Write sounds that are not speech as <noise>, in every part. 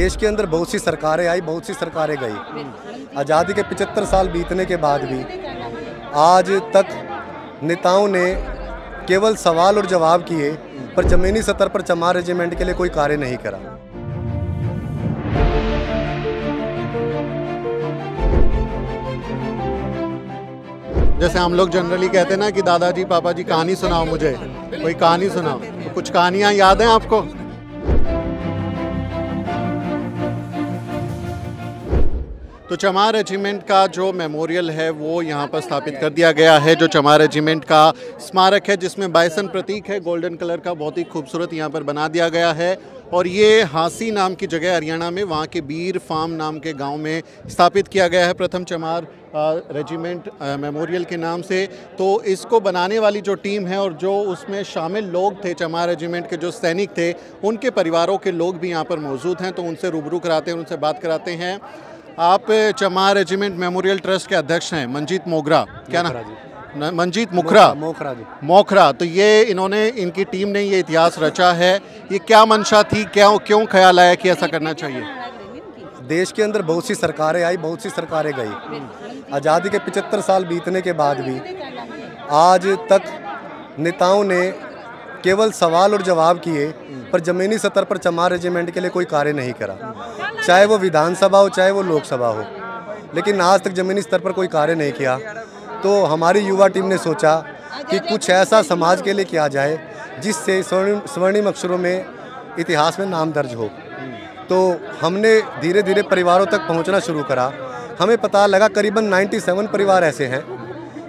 देश के अंदर बहुत सी सरकारें आई, बहुत सी सरकारें गई। आज़ादी के 75 साल बीतने के बाद भी आज तक नेताओं ने केवल सवाल और जवाब किए, पर ज़मीनी स्तर पर चमार रेजिमेंट के लिए कोई कार्य नहीं करा। जैसे हम लोग जनरली कहते हैं ना कि दादाजी, पापा जी, कहानी सुनाओ मुझे। कोई कहानी सुनाओ। तो कुछ कहानियाँ याद हैं आपको? तो चमार रेजिमेंट का जो मेमोरियल है, वो यहाँ पर स्थापित कर दिया गया है। जो चमार रेजिमेंट का स्मारक है, जिसमें बाइसन प्रतीक है गोल्डन कलर का बहुत ही खूबसूरत यहाँ पर बना दिया गया है। और ये हांसी नाम की जगह हरियाणा में, वहाँ के बीर फार्म नाम के गाँव में स्थापित किया गया है। प्रथम चमार रेजिमेंट मेमोरियल के नाम से। तो इसको बनाने वाली जो टीम है और जो उसमें शामिल लोग थे, चमार रेजिमेंट के जो सैनिक थे, उनके परिवारों के लोग भी यहाँ पर मौजूद हैं तो उनसे रूबरू कराते हैं, उनसे बात कराते हैं। आप चमार रेजिमेंट मेमोरियल ट्रस्ट के अध्यक्ष हैं मंजीत मोगरा। क्या नाम मंजीत मुखरा मोखरा जी। मोखरा तो ये इन्होंने इनकी टीम ने ये इतिहास रचा है। ये क्या मंशा थी? क्या क्यों ख्याल आया कि ऐसा करना चाहिए? देश के अंदर बहुत सी सरकारें आई बहुत सी सरकारें गई। आज़ादी के 75 साल बीतने के बाद भी आज तक नेताओं ने केवल सवाल और जवाब किए, पर ज़मीनी स्तर पर चमार रेजिमेंट के लिए कोई कार्य नहीं करा। चाहे वो विधानसभा हो, चाहे वो लोकसभा हो। लेकिन आज तक ज़मीनी स्तर पर कोई कार्य नहीं किया। तो हमारी युवा टीम ने सोचा कि कुछ ऐसा समाज के लिए किया जाए, जिससे स्वर्णिम स्वर्णिम अक्षरों में, इतिहास में नाम दर्ज हो। तो हमने धीरे धीरे परिवारों तक पहुँचना शुरू करा। हमें पता लगा करीबन 97 परिवार ऐसे हैं।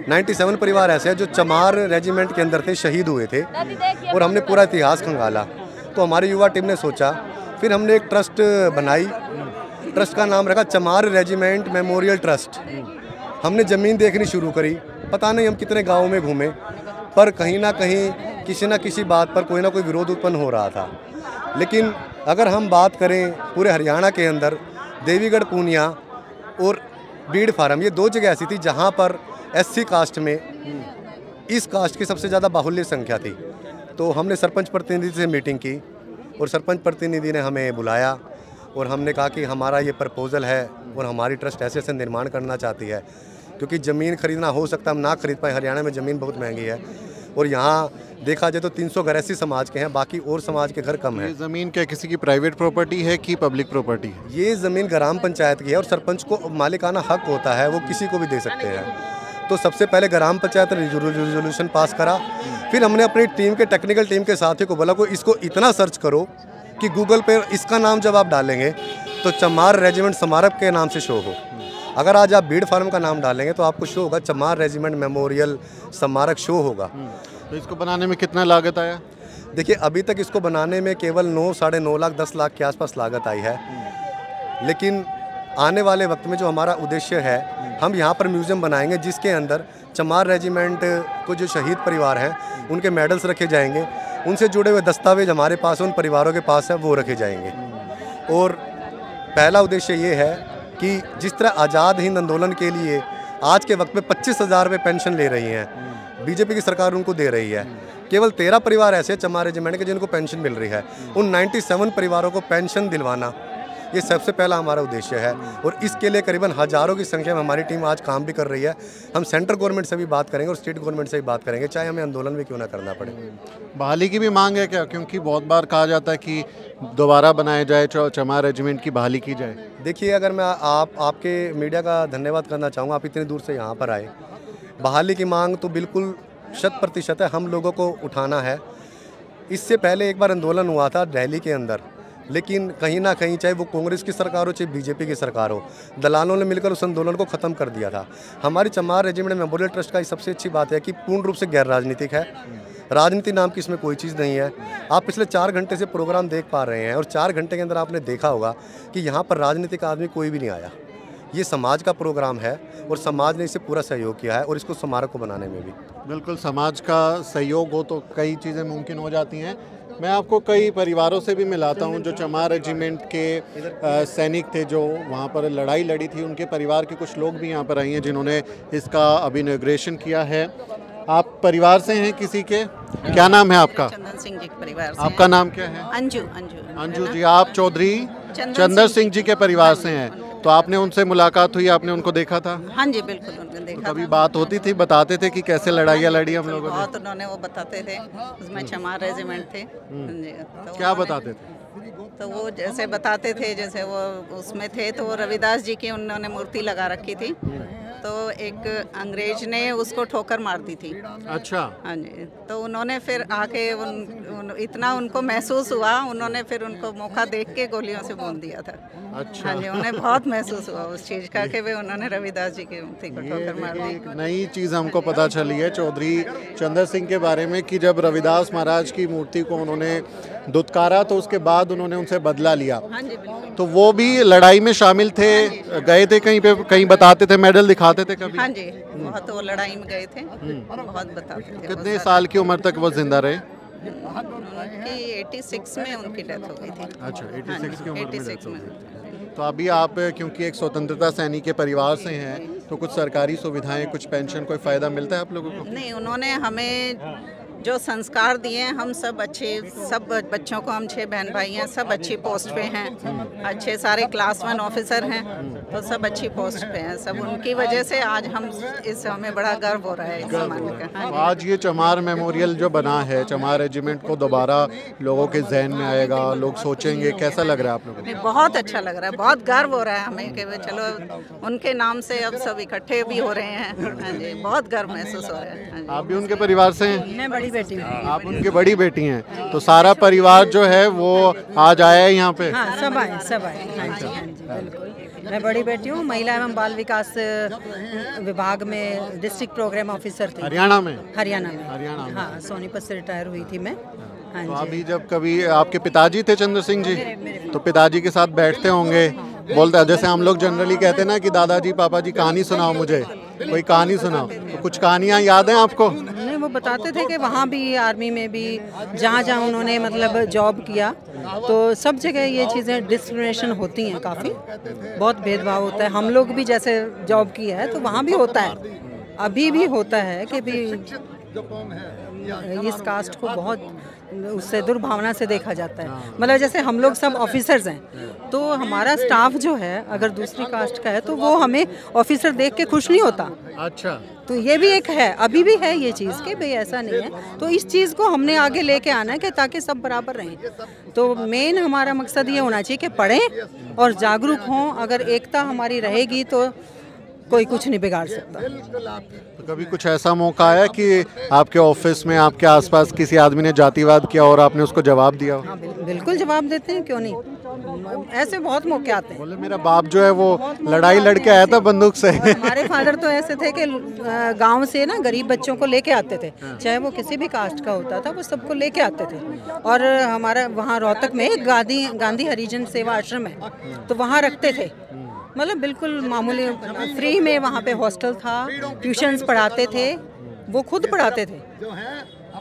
97 परिवार ऐसे हैं जो चमार रेजिमेंट के अंदर थे शहीद हुए थे और हमने पूरा इतिहास खंगाला। तो हमारी युवा टीम ने सोचा फिर हमने एक ट्रस्ट बनाई। ट्रस्ट का नाम रखा चमार रेजिमेंट मेमोरियल ट्रस्ट। हमने ज़मीन देखनी शुरू करी। पता नहीं हम कितने गाँव में घूमे पर कहीं ना कहीं किसी ना किसी बात पर कोई ना कोई विरोध उत्पन्न हो रहा था। लेकिन अगर हम बात करें पूरे हरियाणा के अंदर देवीगढ़ पूनिया और बीड़ फार्म ये दो जगह ऐसी थी जहाँ पर एससी कास्ट में इस कास्ट की सबसे ज़्यादा बाहुल्य संख्या थी। तो हमने सरपंच प्रतिनिधि से मीटिंग की और सरपंच प्रतिनिधि ने हमें बुलाया और हमने कहा कि हमारा ये प्रपोज़ल है और हमारी ट्रस्ट ऐसे ऐसे निर्माण करना चाहती है क्योंकि ज़मीन खरीदना हो सकता है हम ना खरीद पाए। हरियाणा में ज़मीन बहुत महँगी है और यहाँ देखा जाए तो 300 घर ऐसी समाज के हैं बाकी और समाज के घर कम हैं। ज़मीन क्या किसी की प्राइवेट प्रॉपर्टी है कि पब्लिक प्रॉपर्टी है? ये ज़मीन ग्राम पंचायत की है और सरपंच को मालिकाना हक होता है वो किसी को भी दे सकते हैं। तो सबसे पहले ग्राम पंचायत ने रेजोल्यूशन पास करा। फिर हमने अपनी टीम के टेक्निकल टीम के साथियों को बोला को इसको इतना सर्च करो कि गूगल पे इसका नाम जब आप डालेंगे तो चमार रेजिमेंट स्मारक के नाम से शो हो। अगर आज आप भीड़ फार्म का नाम डालेंगे तो आपको शो होगा चमार रेजिमेंट मेमोरियल स्मारक शो होगा। तो इसको बनाने में कितना लागत आया? देखिए अभी तक इसको बनाने में केवल नौ साढ़े नौ लाख दस लाख के आसपास लागत आई है। लेकिन आने वाले वक्त में जो हमारा उद्देश्य है, हम यहाँ पर म्यूज़ियम बनाएँगे जिसके अंदर चमार रेजिमेंट को जो शहीद परिवार हैं, उनके मेडल्स रखे जाएँगे। उनसे जुड़े हुए दस्तावेज़ हमारे पास उन परिवारों के पास है, वो रखे जाएँगे। और पहला उद्देश्य ये है कि जिस तरह आज़ाद हिंद आंदोलन के लिए आज के वक्त में पच्चीस हज़ार रुपये पेंशन ले रही हैं, बीजेपी की सरकार उनको दे रही है। केवल तेरह परिवार ऐसे चमार रेजिमेंट के जिनको पेंशन मिल रही है। उन 97 परिवारों को पेंशन दिलवाना ये सबसे पहला हमारा उद्देश्य है और इसके लिए करीबन हज़ारों की संख्या में हमारी टीम आज काम भी कर रही है। हम सेंट्रल गवर्नमेंट से भी बात करेंगे और स्टेट गवर्नमेंट से भी बात करेंगे चाहे हमें आंदोलन भी क्यों ना करना पड़े। बहाली की भी मांग है क्या? क्योंकि बहुत बार कहा जाता है कि दोबारा बनाया जाए चमार रेजिमेंट की बहाली की जाए। देखिए अगर मैं आप आपके मीडिया का धन्यवाद करना चाहूँगा आप इतनी दूर से यहाँ पर आए। बहाली की मांग तो बिल्कुल शत प्रतिशत है हम लोगों को उठाना है। इससे पहले एक बार आंदोलन हुआ था दिल्ली के अंदर। लेकिन कहीं ना कहीं चाहे वो कांग्रेस की सरकार हो, चाहे बीजेपी की सरकार हो, दलालों ने मिलकर उस आंदोलन को ख़त्म कर दिया था। हमारी चमार रेजिमेंट मेमोरियल ट्रस्ट का सबसे अच्छी बात है कि पूर्ण रूप से गैर राजनीतिक है। राजनीति नाम की इसमें कोई चीज़ नहीं है। आप पिछले चार घंटे से प्रोग्राम देख पा रहे हैं और चार घंटे के अंदर आपने देखा होगा कि यहाँ पर राजनीतिक आदमी कोई भी नहीं आया। ये समाज का प्रोग्राम है और समाज ने इसे पूरा सहयोग किया है और इसको स्मारक को बनाने में भी। बिल्कुल, समाज का सहयोग हो तो कई चीज़ें मुमकिन हो जाती हैं। मैं आपको कई परिवारों से भी मिलाता हूँ जो चमार रेजिमेंट के सैनिक थे जो वहाँ पर लड़ाई लड़ी थी। उनके परिवार के कुछ लोग भी यहाँ पर आई हैं जिन्होंने इसका अभिनग्रेशन किया है। आप परिवार से हैं किसी के? क्या नाम है आपका? चंदन सिंह जी के परिवार से आपका नाम क्या है? अंजू अंजू अंजू जी आप चौधरी चंदन सिंह सिंह जी के परिवार से हैं तो आपने उनसे मुलाकात हुई आपने उनको देखा था? हाँ जी बिल्कुल उनको देखा तो कभी था। बात होती थी बताते थे कि कैसे लड़ाइयाँ लड़ी हम लोगों ने? बहुत उन्होंने वो बताते थे उसमें चमार रेजिमेंट थे। हाँ तो क्या बताते थे? तो वो जैसे बताते थे जैसे वो उसमें थे तो वो रविदास जी की उन्होंने मूर्ति लगा रखी थी। तो एक अंग्रेज़ ने उसको ठोकर मार दी थी। अच्छा। हाँ जी। तो उन्होंने फिर आके उन, उन इतना उनको महसूस हुआ उन्होंने फिर उनको मौका देख के गोलियों से भून दिया था। अच्छा। हाँ जी उन्हें बहुत महसूस हुआ उस चीज़ का कि वे उन्होंने रविदास जी की मूर्ति को ठोकर मार दी। नई चीज़ हमको पता चली है चौधरी चंद्र सिंह के बारे में कि जब रविदास महाराज की मूर्ति को उन्होंने दुत्कारा तो उसके बाद उन्होंने उनसे बदला लिया। हाँ जी बिल्कुल। तो वो भी लड़ाई में शामिल थे गए थे कहीं पे कहीं बताते थे मेडल दिखाते थे कभी? हाँ जी बहुत वो लड़ाई में गए थे बहुत बताते थे। कितने साल की उम्र तक वो ज़िंदा रहे? उनकी 86 में उनकी डेथ हो गई थी। अच्छा हाँ 86 की उम्र में 86 हो में। तो अभी आप क्योंकि एक स्वतंत्रता सैनिक के परिवार से हैं तो कुछ सरकारी सुविधाएँ कुछ पेंशन कोई फ़ायदा मिलता है आप लोगों को? नहीं उन्होंने हमें जो संस्कार दिए हम सब अच्छे सब बच्चों को हम छह बहन भाई हैं सब अच्छी पोस्ट पे हैं। अच्छे सारे क्लास वन ऑफिसर हैं तो सब अच्छी पोस्ट पे हैं। सब उनकी वजह से आज हम इस हमें बड़ा गर्व हो रहा है इस का। हाँ तो आज ये चमार मेमोरियल जो बना है चमार रेजिमेंट को दोबारा लोगों के जहन में आएगा लोग सोचेंगे कैसा लग रहा है आप लोगों को? बहुत अच्छा लग रहा है बहुत गर्व हो रहा है हमें कि चलो उनके नाम से अब सब इकट्ठे भी हो रहे हैं। हाँ जी बहुत गर्व महसूस हो रहा है। हाँ आप भी उनके परिवार से हैं? मैं बड़ी बेटी हूँ। आप उनकी बड़ी बेटी हैं तो सारा परिवार जो है वो आज आया है यहाँ पे? हाँ सब आए सब आए। हाँ जी हाँ जी बिल्कुल। मैं बड़ी बेटी हूँ महिला एवं बाल विकास विभाग में डिस्ट्रिक्ट प्रोग्राम ऑफिसर थी। हरियाणा में? हरियाणा में। हरियाणा में। हाँ सोनीपत से रिटायर हुई थी मैं। हाँ तो अभी जब कभी आपके पिताजी थे चंद्र सिंह जी तो पिताजी के साथ बैठते होंगे बोलते हैं जैसे हम लोग जनरली कहते हैं ना कि दादाजी पापा जी कहानी सुनाओ मुझे कोई कहानी सुनाओ। तो कुछ कहानियाँ याद हैं आपको? बताते थे कि वहाँ भी आर्मी में भी जहाँ जहाँ उन्होंने मतलब जॉब किया तो सब जगह ये चीज़ें डिस्क्रिमिनेशन होती हैं काफ़ी। बहुत भेदभाव होता है। हम लोग भी जैसे जॉब किया है तो वहाँ भी होता है। अभी भी होता है कि भी इस कास्ट को बहुत उससे दुर्भावना से देखा जाता है। मतलब जैसे हम लोग सब ऑफिसर्स हैं तो हमारा स्टाफ जो है अगर दूसरी कास्ट का है तो वो हमें ऑफिसर देख के खुश नहीं होता। अच्छा। तो ये भी एक है अभी भी है ये चीज़ कि भाई ऐसा नहीं है। तो इस चीज़ को हमने आगे लेके आना है कि ताकि सब बराबर रहें। तो मेन हमारा मकसद ये होना चाहिए कि पढ़ें और जागरूक हों। अगर एकता हमारी रहेगी तो कोई कुछ नहीं बिगाड़ सकता। तो कभी कुछ ऐसा मौका आया कि आपके ऑफ़िस में आपके आसपास किसी आदमी ने जातिवाद किया और आपने उसको जवाब दिया? हाँ बिल- बिल्कुल जवाब देते हैं क्यों नहीं? ऐसे बहुत मौके आते हैं। बोले मेरा बाप जो है वो लड़ाई लड़के आया था बंदूक से। हमारे फादर तो ऐसे थे कि गाँव से ना गरीब बच्चों को लेके आते थे। चाहे वो किसी भी कास्ट का होता था वो सबको लेके आते थे। और हमारा वहाँ रोहतक में गांधी गांधी हरिजन सेवा आश्रम है तो वहाँ रखते थे। मतलब बिल्कुल मामूली, फ्री में वहाँ पे हॉस्टल था, ट्यूशन्स पढ़ाते थे, वो खुद पढ़ाते थे।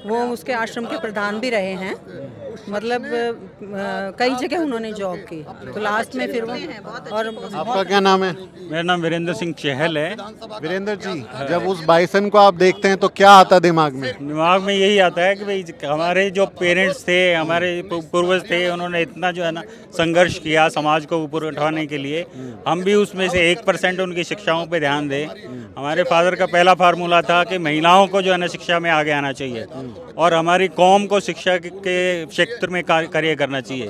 वो उसके आश्रम के प्रधान भी रहे हैं। मतलब कई जगह उन्होंने जॉब की। तो लास्ट में फिर वो और आपका क्या नाम है? मेरा नाम वीरेंद्र सिंह चहल है। वीरेंद्र जी जब उस बाइसन को आप देखते हैं तो क्या आता है दिमाग में? दिमाग में यही आता है कि भाई हमारे जो पेरेंट्स थे हमारे पूर्वज थे उन्होंने इतना जो है ना संघर्ष किया समाज को ऊपर उठाने के लिए। हम भी उसमें से एक परसेंट उनकी शिक्षाओं पे ध्यान दें। हमारे फादर का पहला फार्मूला था कि महिलाओं को जो है ना शिक्षा में आगे आना चाहिए। और हमारी कौम को शिक्षा के- क्षेत्र में कार्य करना चाहिए।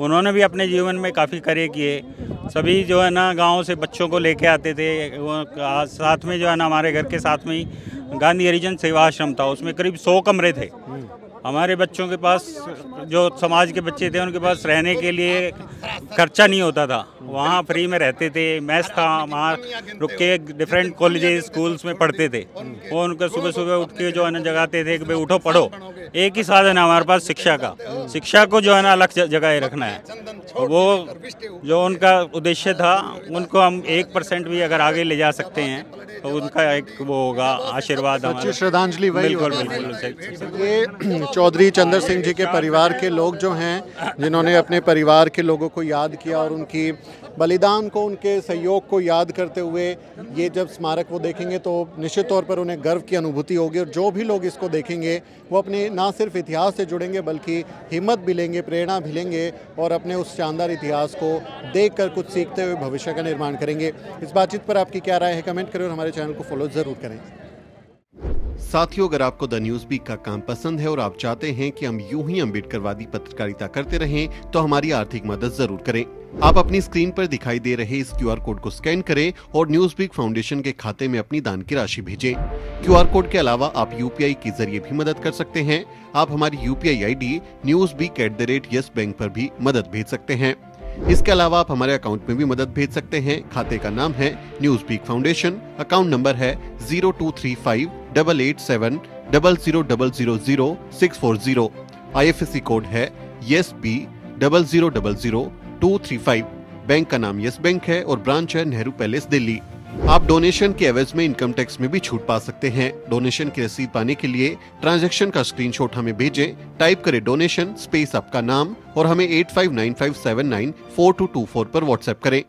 उन्होंने भी अपने जीवन में काफ़ी कार्य किए। सभी जो है ना गाँव से बच्चों को लेके आते थे। साथ में जो है ना हमारे घर के साथ में ही गांधी हरिजन सेवा आश्रम था। उसमें करीब सौ कमरे थे। हमारे बच्चों के पास, जो समाज के बच्चे थे, उनके पास रहने के लिए खर्चा नहीं होता था। वहाँ फ्री में रहते थे मैथ था, वहाँ रुक के डिफरेंट कॉलेजेस स्कूल्स में पढ़ते थे। वो उनको सुबह सुबह उठ के जो है ना जगाते थे कि भाई उठो, पढ़ो। एक ही साधन है हमारे पास, शिक्षा का। शिक्षा को जो है ना अलग जगह रखना है। और वो जो उनका उद्देश्य था, उनको हम एक परसेंट भी अगर आगे ले जा सकते हैं उनका एक वो होगा आशीर्वाद सच्ची श्रद्धांजलि वही बिल्कुल बिल्कुल ये <clears throat> चौधरी चंद्र सिंह जी के परिवार के लोग जो हैं जिन्होंने अपने परिवार के लोगों को याद किया और उनकी बलिदान को उनके सहयोग को याद करते हुए ये जब स्मारक वो देखेंगे तो निश्चित तौर पर उन्हें गर्व की अनुभूति होगी और जो भी लोग इसको देखेंगे वो अपने ना सिर्फ़ इतिहास से जुड़ेंगे बल्कि हिम्मत भी लेंगे प्रेरणा भी लेंगे और अपने उस शानदार इतिहास को देख कुछ सीखते हुए भविष्य का निर्माण करेंगे। इस बातचीत पर आपकी क्या राय है कमेंट करें और हमारे चैनल को फॉलो ज़रूर करें। साथियों, अगर आपको द न्यूज़ बीक का काम पसंद है और आप चाहते हैं कि हम यूँ ही अम्बेडकरवादी पत्रकारिता करते रहें तो हमारी आर्थिक मदद ज़रूर करें। आप अपनी स्क्रीन पर दिखाई दे रहे इस क्यूआर कोड को स्कैन करें और न्यूज़ बीक फाउंडेशन के खाते में अपनी दान की राशि भेजें। क्यूआर कोड के अलावा आप यूपीआई के ज़रिए भी मदद कर सकते हैं। आप हमारी UPI ID news week at the rate Yes Bank भी मदद भेज सकते हैं। इसके अलावा आप हमारे अकाउंट में भी मदद भेज सकते हैं। खाते का नाम है news peak foundation account number है zero two three five double eight seven double zero double zero zero six four zero. I F S C code है Yes B double zero double zero two three five. Bank का नाम yes bank है और branch है Nehru palace, Delhi. आप donation के एवज में इनकम टैक्स में भी छूट पा सकते हैं। डोनेशन की रसीद पाने के लिए ट्रांजैक्शन का स्क्रीनशॉट हमें भेजें। टाइप करें डोनेशन स्पेस आपका नाम और हमें eight five nine five seven nine four two two four पर व्हाट्सएप करें।